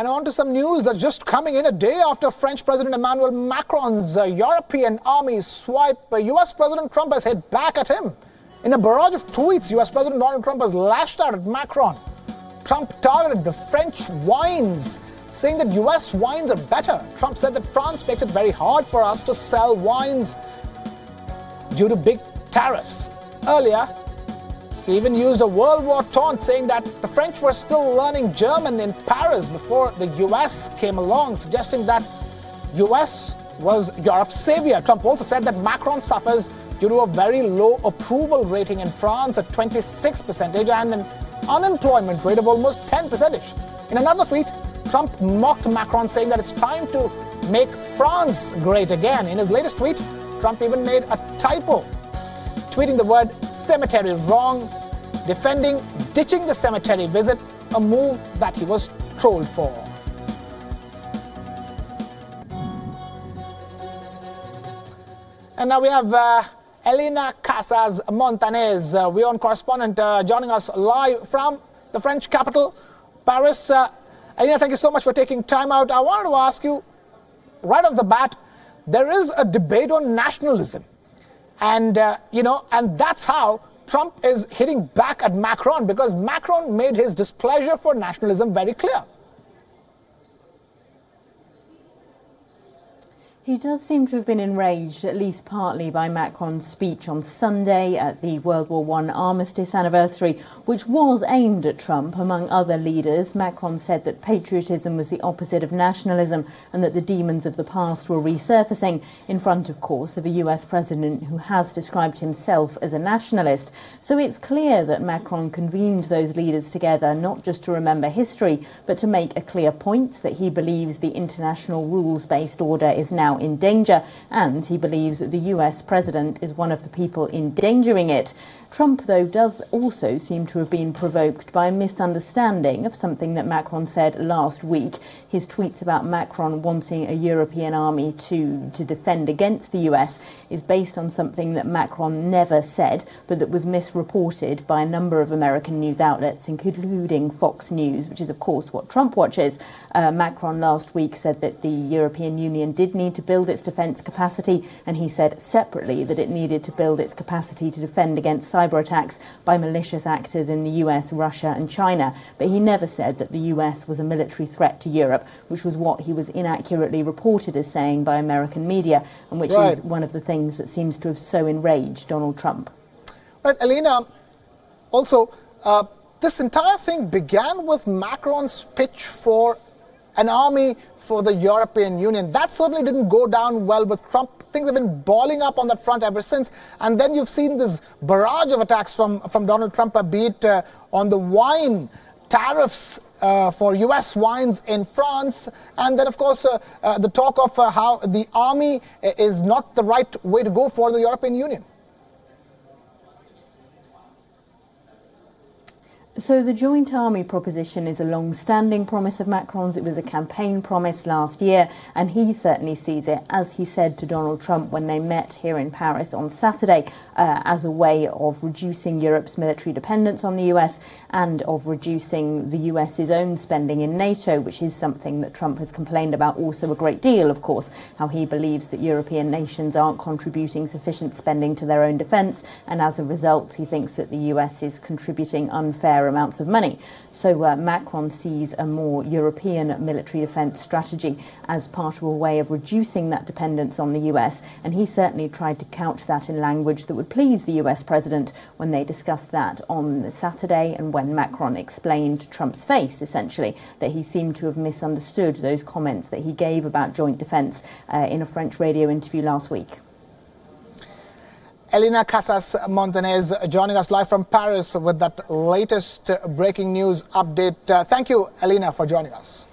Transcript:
And on to some news that's just coming in a day after French President Emmanuel Macron's uh, European army swipe. Uh, US President Trump has hit back at him. In a barrage of tweets, US President Donald Trump has lashed out at Macron. Trump targeted the French wines, saying that US wines are better. Trump said that France makes it very hard for us to sell wines due to big tariffs. Earlier, he even used a World War taunt, saying that the French were still learning German in Paris before the US came along, suggesting that US was Europe's savior. Trump also said that Macron suffers due to a very low approval rating in France at 26 percentage and an unemployment rate of almost 10 percentage. In another tweet, Trump mocked Macron, saying that it's time to make France great again. In his latest tweet, Trump even made a typo, tweeting the word cemetery wrong, defending ditching the cemetery visit, a move that he was trolled for. And now we have uh, Elena Casas Montanez, uh, WION correspondent, uh, joining us live from the French capital, Paris. Uh, Elena, thank you so much for taking time out. I wanted to ask you, right off the bat, there is a debate on nationalism. And, uh, you know, and that's how Trump is hitting back at Macron because Macron made his displeasure for nationalism very clear. He does seem to have been enraged, at least partly, by Macron's speech on Sunday at the World War I armistice anniversary, which was aimed at Trump. Among other leaders, Macron said that patriotism was the opposite of nationalism and that the demons of the past were resurfacing, in front, of course, of a US president who has described himself as a nationalist. So it's clear that Macron convened those leaders together not just to remember history, but to make a clear point that he believes the international rules based order is now in danger, and he believes the US president is one of the people endangering it. Trump, though, does also seem to have been provoked by a misunderstanding of something that Macron said last week. His tweets about Macron wanting a European army to, to defend against the US is based on something that Macron never said, but that was misreported by a number of American news outlets, including Fox News, which is, of course, what Trump watches. Uh, Macron last week said that the European Union did need to build its defence capacity, and he said separately that it needed to build its capacity to defend against cyber attacks by malicious actors in the US, Russia, and China. But he never said that the US was a military threat to Europe, which was what he was inaccurately reported as saying by American media, and which right. is one of the things that seems to have so enraged Donald Trump. Right, Elena, also, uh, this entire thing began with Macron's pitch for an army for the European Union. That certainly didn't go down well with Trump things have been balling up on that front ever since. And then you've seen this barrage of attacks from, from Donald Trump, be it uh, on the wine tariffs uh, for U.S. wines in France, and then, of course, uh, uh, the talk of uh, how the army is not the right way to go for the European Union. So the joint army proposition is a long-standing promise of Macron's. It was a campaign promise last year, and he certainly sees it, as he said to Donald Trump when they met here in Paris on Saturday, uh, as a way of reducing Europe's military dependence on the US and of reducing the US's own spending in NATO, which is something that Trump has complained about also a great deal, of course, how he believes that European nations aren't contributing sufficient spending to their own defence, and as a result, he thinks that the US is contributing unfair amounts of money. So uh, Macron sees a more European military defence strategy as part of a way of reducing that dependence on the US, and he certainly tried to couch that in language that would please the US president when they discussed that on Saturday and when Macron explained Trump's face, essentially, that he seemed to have misunderstood those comments that he gave about joint defence uh, in a French radio interview last week. Elena Casas Montanez joining us live from Paris with that latest breaking news update. Uh, thank you, Elena, for joining us.